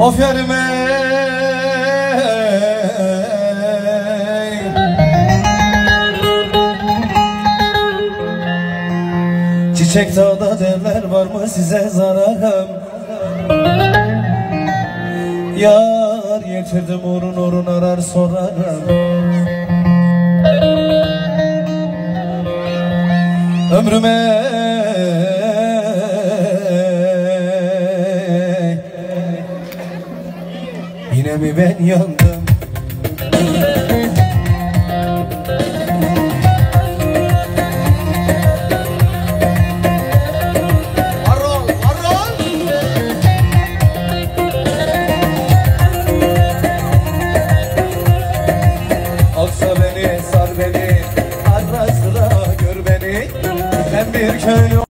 oferme Çiçek dağda derler var mı size zararım? Yar getirdim urun urun arar sorarım. Ömrüme Yine mi ben yandım. Alsa beni sar beni. Ara sıra gör beni. Ben bir köylü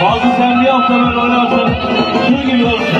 Fazla sen bir hafta böyle oynarsan Tır gibi olursun